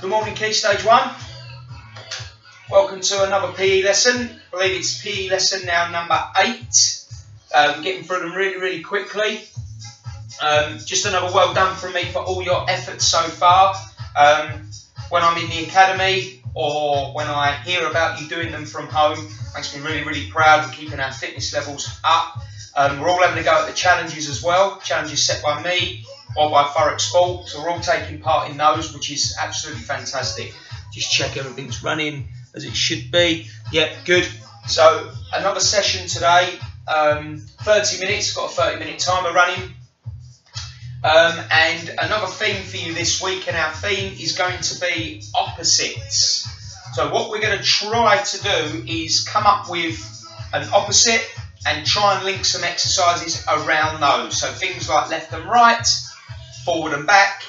Good morning, Key Stage 1. Welcome to another PE lesson. I believe it's PE lesson now number 8. Um, getting through them really, really quickly. Um, just another well done from me for all your efforts so far. Um, when I'm in the academy or when I hear about you doing them from home, makes me really, really proud of keeping our fitness levels up. Um, we're all having a go at the challenges as well, challenges set by me or by Thurrock Sport, so we're all taking part in those, which is absolutely fantastic. Just check everything's running as it should be. Yep, good. So another session today, um, 30 minutes, got a 30 minute timer running. Um, and another theme for you this week, and our theme is going to be opposites. So what we're going to try to do is come up with an opposite and try and link some exercises around those. So things like left and right, forward and back,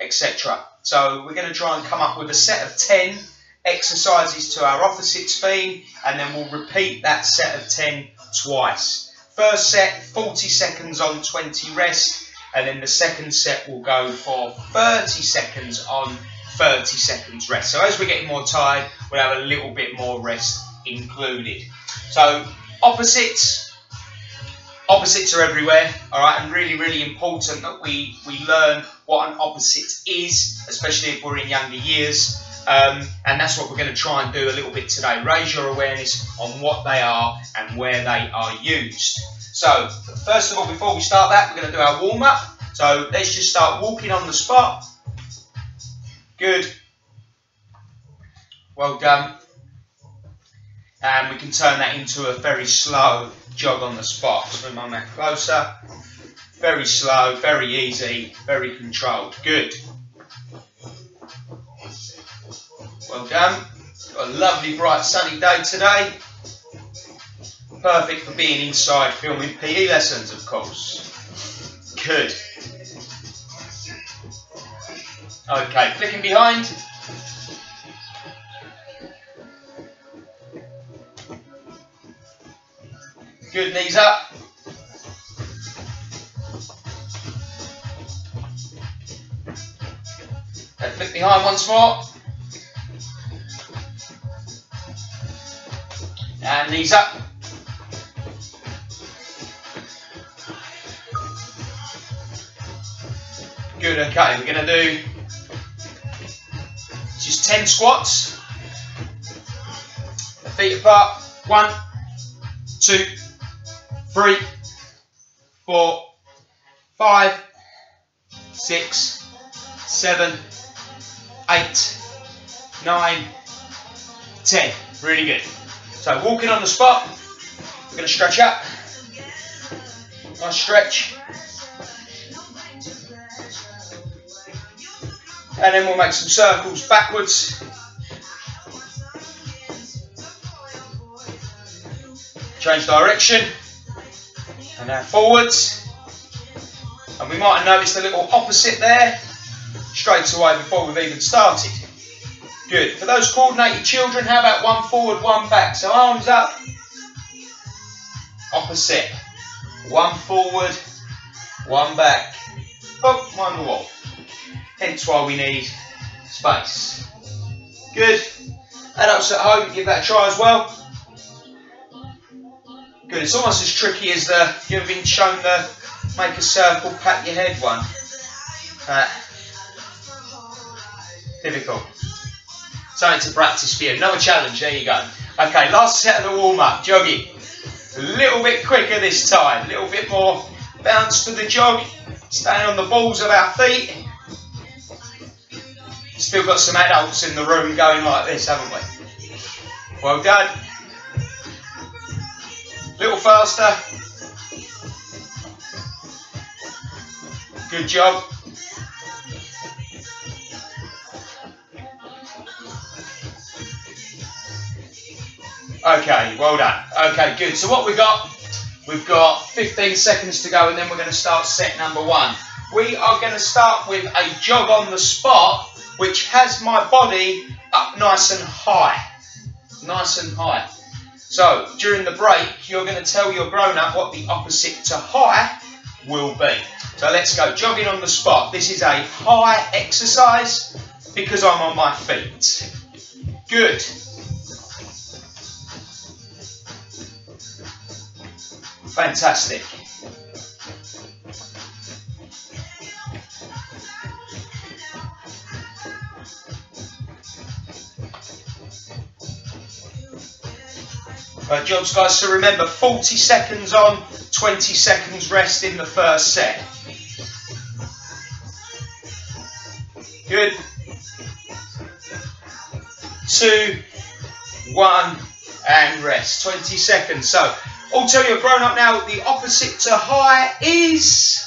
etc. So we're going to try and come up with a set of 10 exercises to our opposites theme and then we'll repeat that set of 10 twice. First set, 40 seconds on, 20 rest, and then the second set will go for 30 seconds on, 30 seconds rest. So as we're getting more tired, we'll have a little bit more rest included. So opposites. Opposites are everywhere, all right, and really, really important that we, we learn what an opposite is, especially if we're in younger years. Um, and that's what we're going to try and do a little bit today. Raise your awareness on what they are and where they are used. So, first of all, before we start that, we're going to do our warm up. So, let's just start walking on the spot. Good. Well done and we can turn that into a very slow jog on the spot. Move my mat closer. Very slow, very easy, very controlled. Good. Well done. Got a lovely bright sunny day today. Perfect for being inside filming PE lessons, of course. Good. Okay, flicking behind. Good, knees up. And flick behind once more. And knees up. Good, okay, we're going to do just 10 squats. The feet apart. One, two, three, four, five, six, seven, eight, nine, ten. Really good. So walking on the spot, we're going to stretch up. Nice stretch. And then we'll make some circles backwards. Change direction. And now forwards. And we might have noticed a little opposite there straight away before we've even started. Good. For those coordinated children, how about one forward, one back? So arms up, opposite. One forward, one back. Oh, the wall. Hence why we need space. Good. Adults at home, give that a try as well. Good. It's almost as tricky as the you ever been shown the make a circle, pat your head one. Uh, difficult. Something to practice for you. Another challenge. There you go. Okay, last set of the warm up. Jogging. A little bit quicker this time. A little bit more bounce to the jog. Staying on the balls of our feet. Still got some adults in the room going like this, haven't we? Well done. Little faster. Good job. Okay, well done. Okay, good. So what we've got, we've got 15 seconds to go and then we're going to start set number one. We are going to start with a jog on the spot, which has my body up nice and high. Nice and high. So, during the break, you're going to tell your grown-up what the opposite to high will be. So let's go. Jogging on the spot. This is a high exercise. because I'm on my feet. Good. Fantastic. Uh, right, jobs guys, so remember 40 seconds on, 20 seconds rest in the first set. Good. Two, one, and rest. 20 seconds. So, all tell you grown up now, the opposite to high is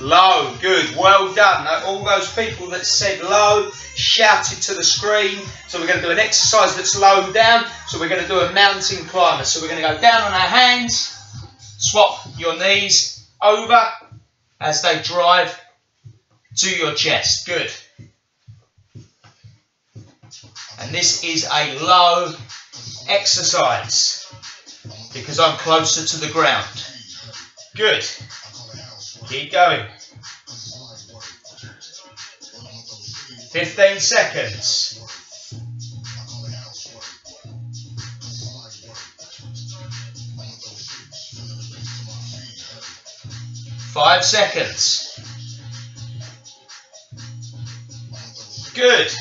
Low, good, well done. All those people that said low, shouted to the screen. So we're going to do an exercise that's low down. So we're going to do a mountain climber. So we're going to go down on our hands, swap your knees over as they drive to your chest. Good. And this is a low exercise because I'm closer to the ground. Good. Keep going. 15 seconds. Five seconds. Good.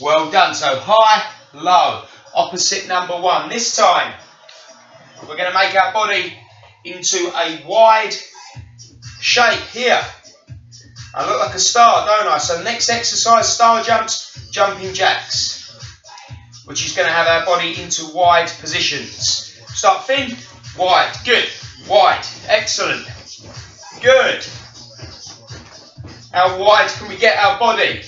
Well done. So high, low. Opposite number one. This time, we're going to make our body into a wide shape here. I look like a star, don't I? So next exercise, star jumps, jumping jacks, which is going to have our body into wide positions. Start thin, wide, good, wide, excellent, good. How wide can we get our body?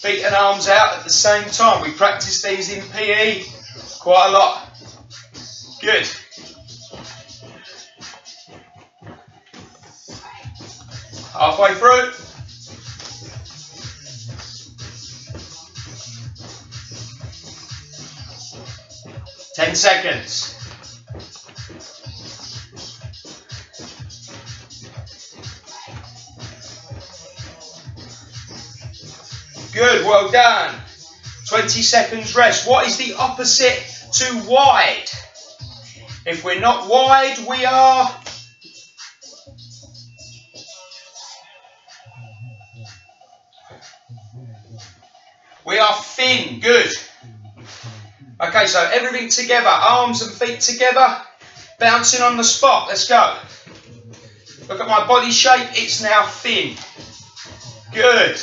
Feet and arms out at the same time. We practice these in PE quite a lot. Good. Halfway through. Ten seconds. Good, well done. 20 seconds rest. What is the opposite to wide? If we're not wide, we are Thin. Good. Okay, so everything together. Arms and feet together. Bouncing on the spot. Let's go. Look at my body shape. It's now thin. Good.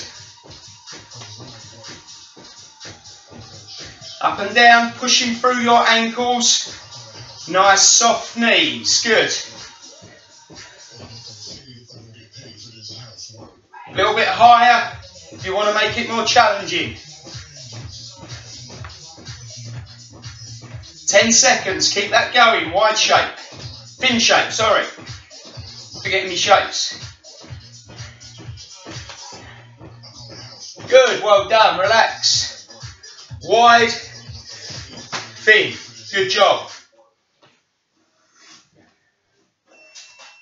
Up and down, pushing through your ankles. Nice soft knees. Good. A little bit higher if you want to make it more challenging. 10 seconds, keep that going, wide shape. Fin shape, sorry. Forgetting me shapes. Good, well done, relax. Wide, fin, good job.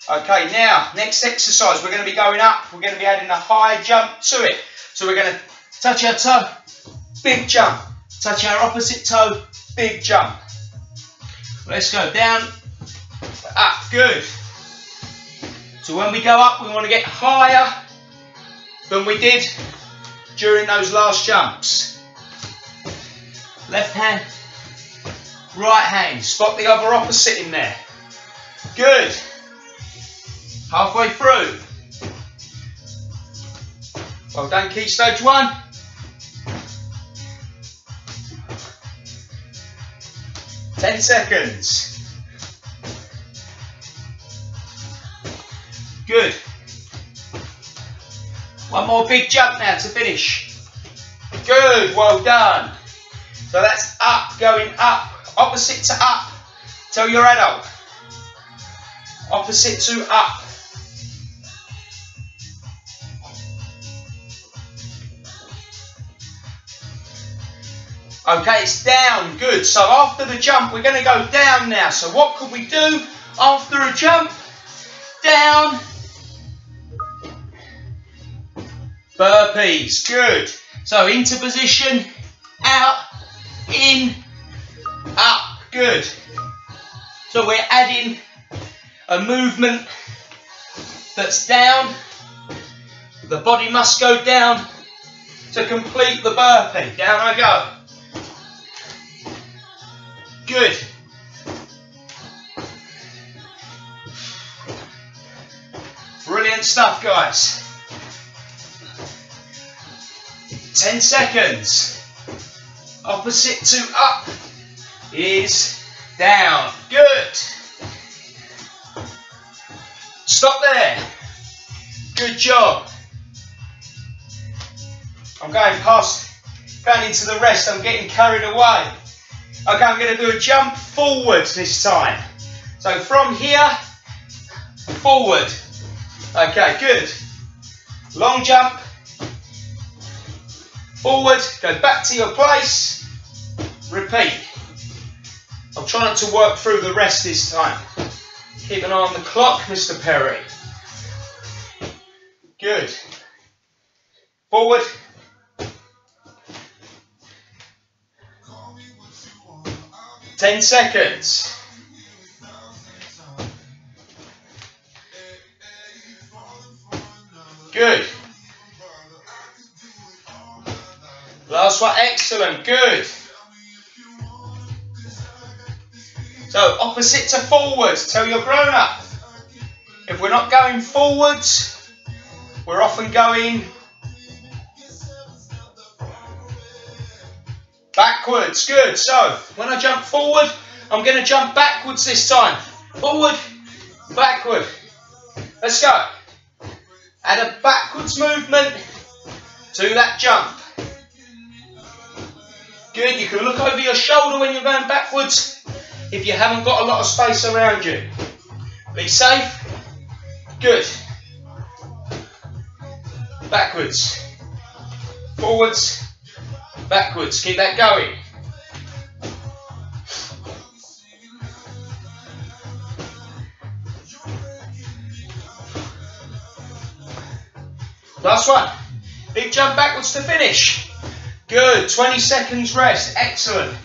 Okay, now, next exercise, we're going to be going up. We're going to be adding a high jump to it. So we're going to touch our toe, big jump. Touch our opposite toe, big jump. Let's go down, up, good. So when we go up, we want to get higher than we did during those last jumps. Left hand, right hand. Spot the other opposite in there. Good. Halfway through. Well done, key stage one. Ten seconds. Good. One more big jump now to finish. Good, well done. So that's up, going up, opposite to up. Tell your adult. Opposite to up. Okay, it's down. Good. So after the jump, we're going to go down now. So what could we do after a jump? Down, Burpees, good. So into position, out, in, up, good. So we're adding a movement that's down. The body must go down to complete the burpee. Down I go. Good. Brilliant stuff, guys. 10 seconds. Opposite to up is down. Good. Stop there. Good job. I'm going past, going into the rest. I'm getting carried away. Okay, I'm going to do a jump forward this time. So from here, forward. Okay, good. Long jump. Forward, go back to your place. Repeat. I'm trying to work through the rest this time. Keep an eye on the clock, Mr. Perry. Good. Forward. Ten seconds. Good. Last one, excellent, good. So opposite to forwards, tell your grown up. If we're not going forwards, we're often going backwards. Good. So when I jump forward, I'm going to jump backwards this time. Forward, backward. Let's go. Add a backwards movement to that jump. Good, you can look over your shoulder when you're going backwards if you haven't got a lot of space around you. Be safe. Good. Backwards. Forwards. Backwards. Keep that going. Last one. Big jump backwards to finish. Good. 20 seconds rest. Excellent.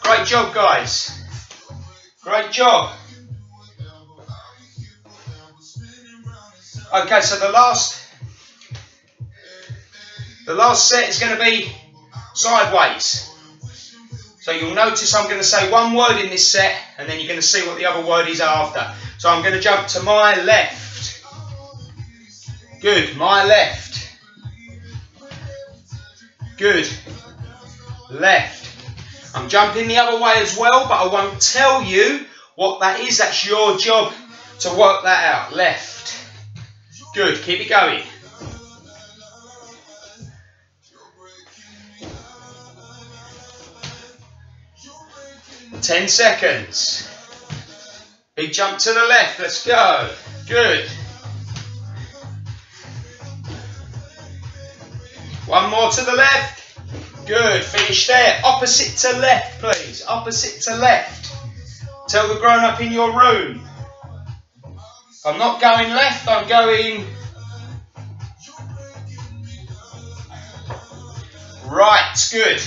Great job, guys. Great job. Okay, so the last the last set is going to be sideways. So you'll notice I'm going to say one word in this set and then you're going to see what the other word is after. So I'm going to jump to my left. Good, my left. Good. Left. I'm jumping the other way as well, but I won't tell you what that is. That's your job to work that out. Left. Good, keep it going. Ten seconds. Big jump to the left, let's go. Good. One more to the left. Good, finish there. Opposite to left, please. Opposite to left. Tell the grown up in your room. I'm not going left, I'm going right. Good.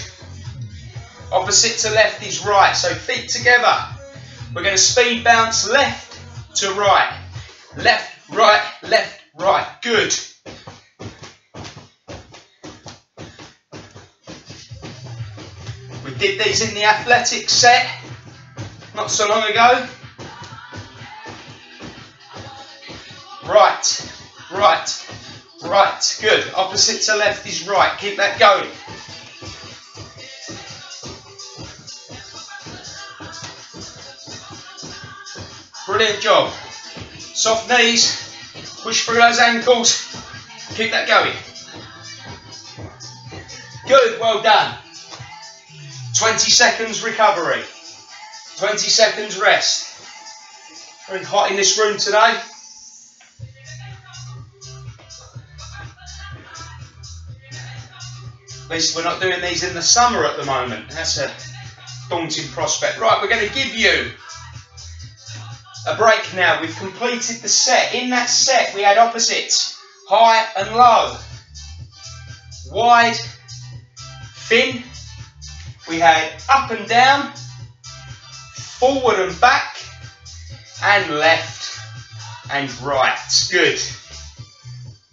Opposite to left is right. So feet together. We're going to speed bounce left to right. Left, right, left, right. Good. We did these in the athletic set not so long ago. Right, right, right. Good. Opposite to left is right. Keep that going. Brilliant job. Soft knees. Push through those ankles. Keep that going. Good. Well done. 20 seconds recovery. 20 seconds rest. Very hot in this room today. At least we're not doing these in the summer at the moment. That's a daunting prospect. Right, we're going to give you a break now. We've completed the set. In that set, we had opposites, high and low. wide, thin. We had up and down, forward and back, and left and right. Good.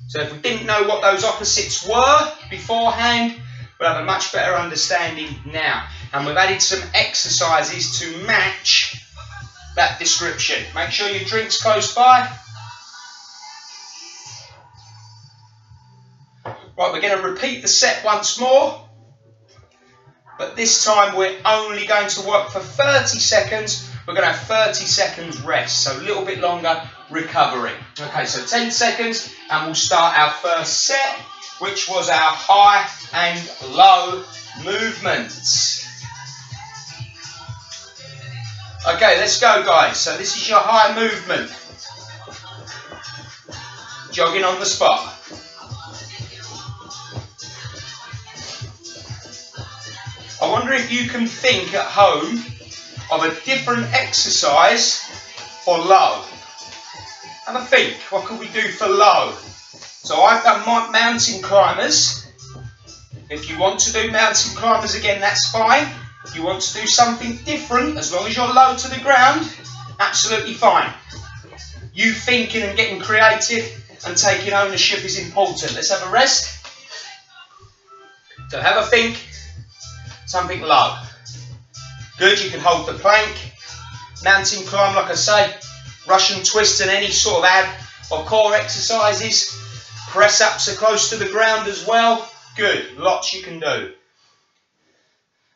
So if we didn't know what those opposites were beforehand, we'll have a much better understanding now. And we've added some exercises to match that description. Make sure your drink's close by. Right, we're going to repeat the set once more. But this time we're only going to work for 30 seconds. We're going to have 30 seconds rest, so a little bit longer recovery. Okay, so 10 seconds and we'll start our first set, which was our high and low movements. Okay, let's go guys. So this is your high movement. Jogging on the spot. I wonder if you can think at home of a different exercise for low. And I think, what could we do for low? So I've done mountain climbers. If you want to do mountain climbers again, that's fine. If you want to do something different, as long as you're low to the ground, absolutely fine. You thinking and getting creative and taking ownership is important. Let's have a rest. So have a think, something low. Good, you can hold the plank. Mountain climb, like I say, Russian twist and any sort of ab or core exercises. Press ups are close to the ground as well. Good, lots you can do.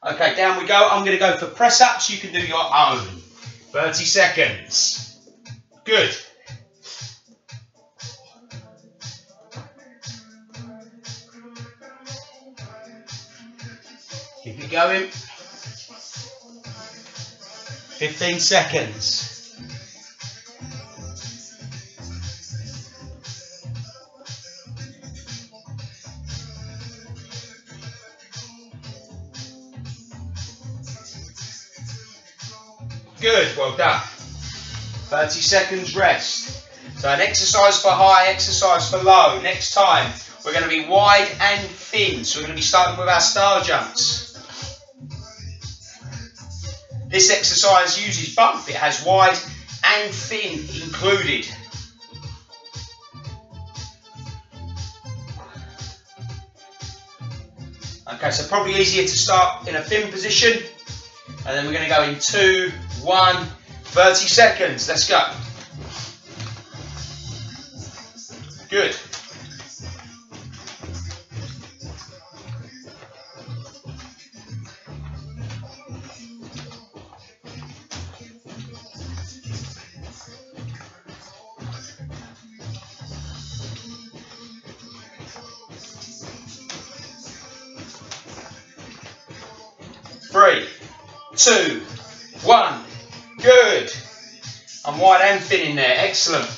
Okay, down we go. I'm going to go for press ups. You can do your own. 30 seconds. Good. Keep it going. 15 seconds. Well done. 30 seconds rest. So an exercise for high, exercise for low. Next time, we're going to be wide and thin. So we're going to be starting with our star jumps. This exercise uses both. It has wide and thin included. Okay, so probably easier to start in a thin position. And then we're going to go in two, one, 30 seconds. Let's go. Good. Three, two, in there. Excellent.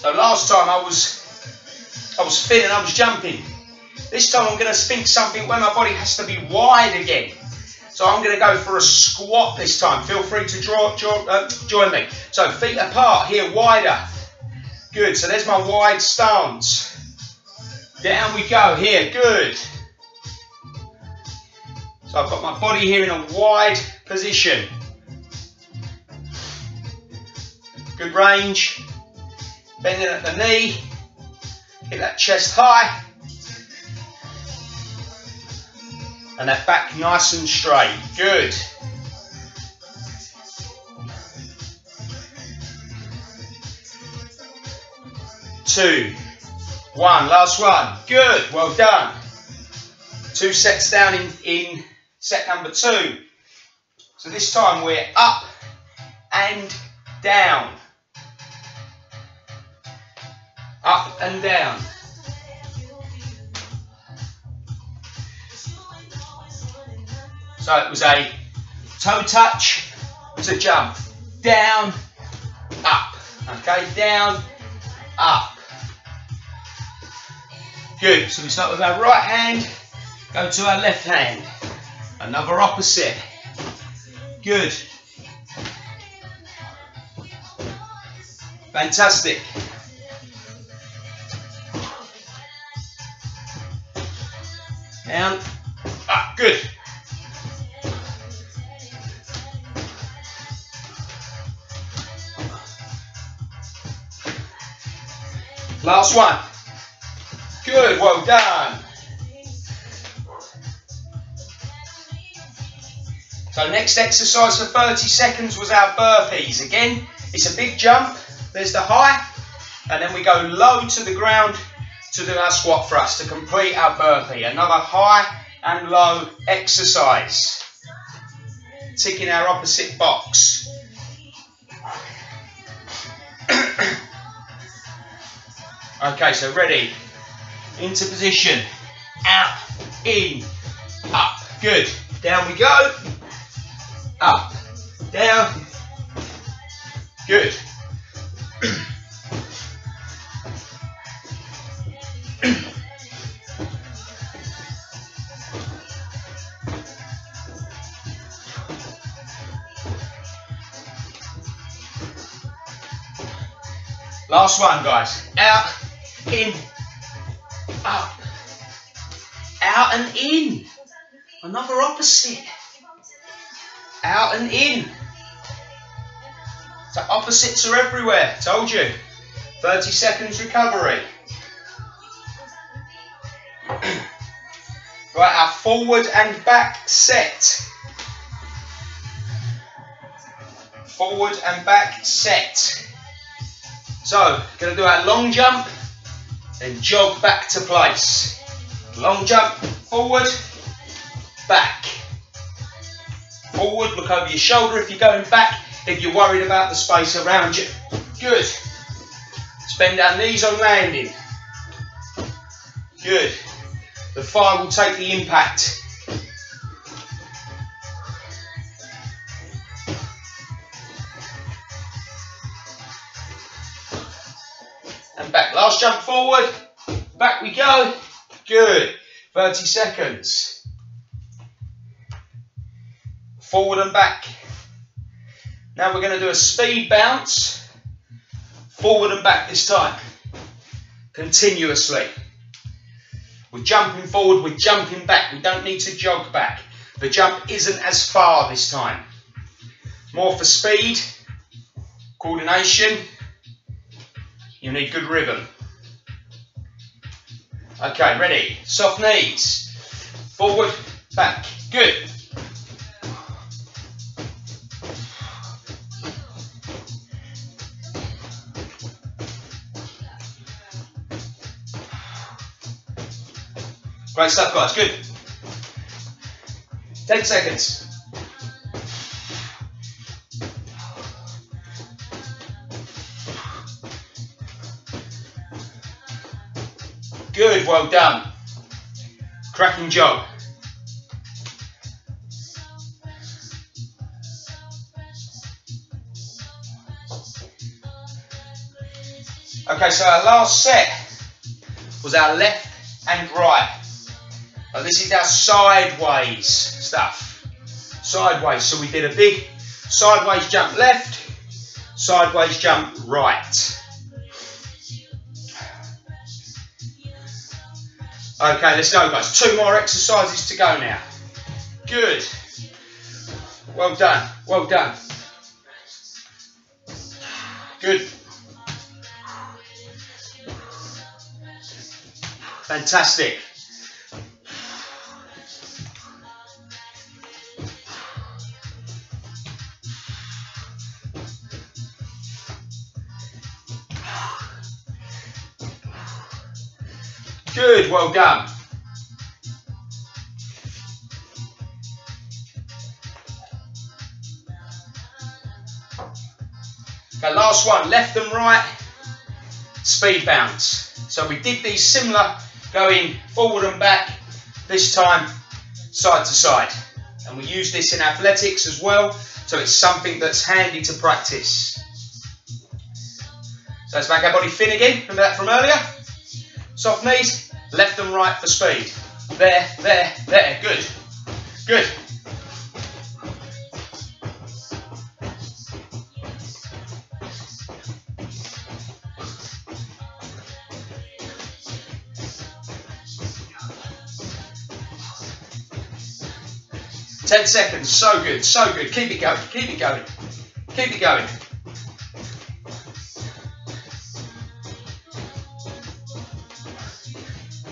So last time I was I was spinning, I was jumping. This time I'm going to think something where my body has to be wide again. So I'm going to go for a squat this time. Feel free to draw, draw, uh, join me. So feet apart here, wider. Good. So there's my wide stance. Down we go here, good. So I've got my body here in a wide position. Good range. Bending at the knee. Get that chest high. And that back nice and straight. Good. Two. One, last one. Good, well done. Two sets down in, in set number two. So this time we're up and down. Up and down. So it was a toe touch to jump. Down, up. Okay, down, up. Good. So we start with our right hand, go to our left hand. Another opposite. Good. Fantastic. Down. Up. Ah, good. Last one. Good, well done. So next exercise for 30 seconds was our burpees. Again, it's a big jump. There's the high, and then we go low to the ground to do our squat thrust to complete our burpee. Another high and low exercise. Ticking our opposite box. okay, so ready. Into position. Out, in, up. Good. Down we go. Ah, up, down. Good. Last one, guys. Out, in, up. Out and in. Another opposite. Out and in. So opposites are everywhere. Told you. 30 seconds recovery. right, our forward and back set. Forward and back set. So, going to do our long jump, then jog back to place. Long jump, forward, back. Forward, look over your shoulder if you're going back, if you're worried about the space around you. Good. Bend our knees on landing. Good. The thigh will take the impact. And back. Last jump forward. Back we go. Good. 30 seconds. Forward and back. Now we're going to do a speed bounce. Forward and back this time. Continuously. We're jumping forward, we're jumping back. We don't need to jog back. The jump isn't as far this time. More for speed, coordination. You need good rhythm. Okay, ready. Soft knees. Forward, back. Good. Great stuff, guys. Good. 10 seconds. Good, well done. Cracking job. Okay, so our last set was our left and right. Now this is our sideways stuff. Sideways. So we did a big sideways jump left, sideways jump right. Okay, let's go guys. Two more exercises to go now. Good. Well done. Well done. Good. Fantastic. Well done. Okay, last one, left and right, speed bounce. So we did these similar, going forward and back, this time side to side. And we use this in athletics as well, so it's something that's handy to practice. So let's make our body thin again, remember that from earlier? Soft knees, Left and right for speed. There, there, there. Good. Good. Ten seconds. So good. So good. Keep it going. Keep it going. Keep it going.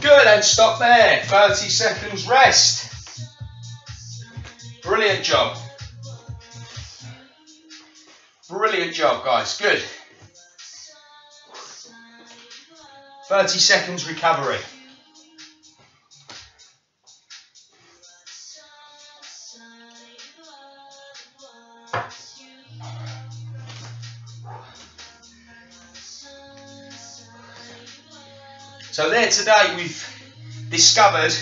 Good, and stop there. 30 seconds rest. Brilliant job. Brilliant job, guys. Good. 30 seconds recovery. So there today we've discovered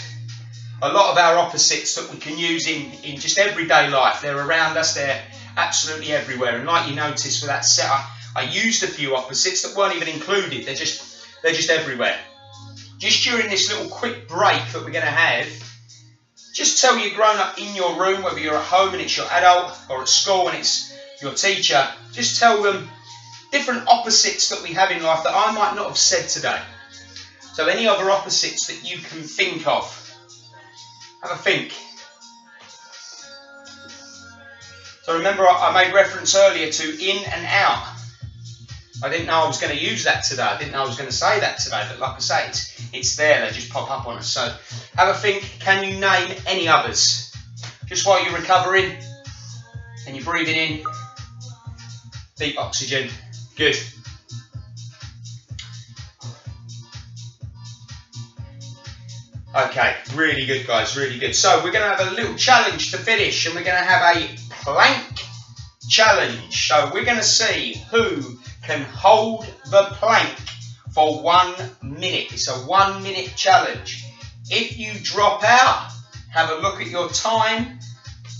a lot of our opposites that we can use in, in just everyday life. They're around us, they're absolutely everywhere. And like you noticed for that set, I, used a few opposites that weren't even included. They're just they're just everywhere. Just during this little quick break that we're going to have, just tell your grown up in your room, whether you're at home and it's your adult or at school and it's your teacher, just tell them different opposites that we have in life that I might not have said today. So any other opposites that you can think of, have a think. So remember I made reference earlier to in and out. I didn't know I was going to use that today. I didn't know I was going to say that today, but like I say, it's, it's there. They just pop up on us. So have a think. Can you name any others? Just while you're recovering and you're breathing in, deep oxygen. Good. Okay, really good guys, really good. So we're going to have a little challenge to finish and we're going to have a plank challenge. So we're going to see who can hold the plank for one minute. It's a one minute challenge. If you drop out, have a look at your time.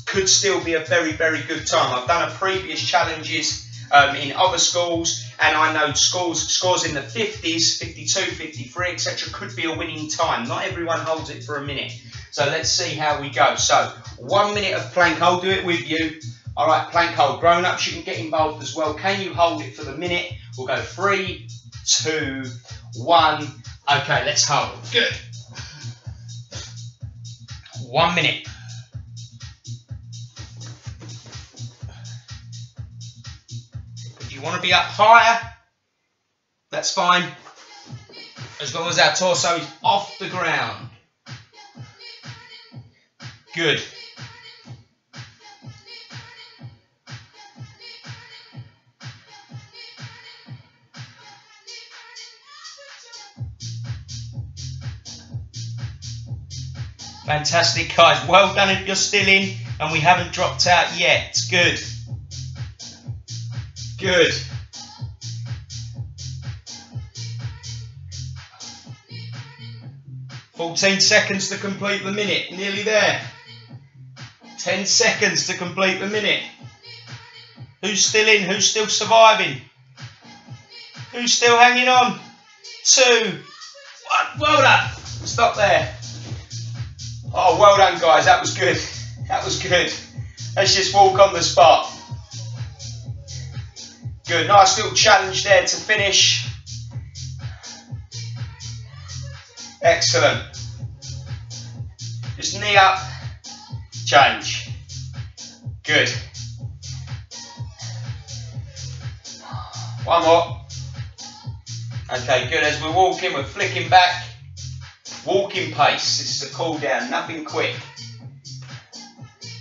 Could still be a very, very good time. I've done a previous challenges um, in other schools, and I know schools scores in the 50s, 52, 53, etc. could be a winning time. Not everyone holds it for a minute. So let's see how we go. So one minute of plank, I'll do it with you. All right, plank hold. Grown-ups, you can get involved as well. Can you hold it for the minute? We'll go three, two, one. Okay, let's hold. Good. One minute. You want to be up higher, that's fine. As long as our torso is off the ground. Good. Fantastic, guys. Well done if you're still in and we haven't dropped out yet. Good. Good. Fourteen seconds to complete the minute. Nearly there. Ten seconds to complete the minute. Who's still in? Who's still surviving? Who's still hanging on? Two. One. Well done. Stop there. Oh, well done, guys. That was good. That was good. Let's just walk on the spot. Good, nice little challenge there to finish. Excellent. Just knee up, change. Good. One more. Okay, good. As we're walking, we're flicking back. Walking pace. This is a cool down, nothing quick.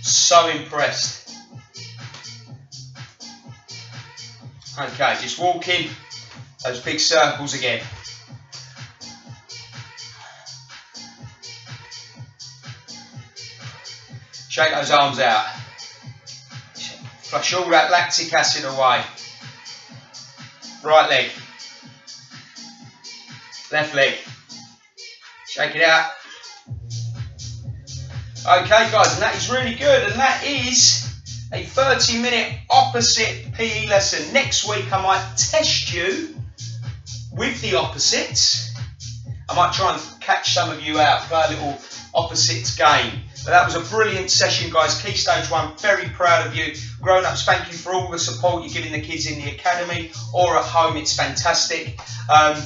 So impressed. Okay, just walk in those big circles again. Shake those arms out. Flush all that lactic acid away. Right leg. Left leg. Shake it out. Okay guys, and that is really good, and that is a 30 minute opposite PE lesson. Next week I might test you with the opposites. I might try and catch some of you out, play a little opposites game. But that was a brilliant session, guys. Key Stage 1, very proud of you. Grown ups, thank you for all the support you're giving the kids in the academy or at home. It's fantastic. Um,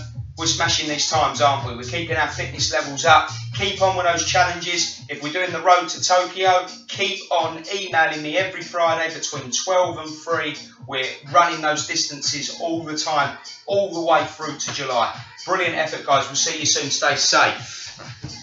we're smashing these times, aren't we? We're keeping our fitness levels up. Keep on with those challenges. If we're doing the road to Tokyo, keep on emailing me every Friday between 12 and 3. We're running those distances all the time, all the way through to July. Brilliant effort, guys. We'll see you soon. Stay safe.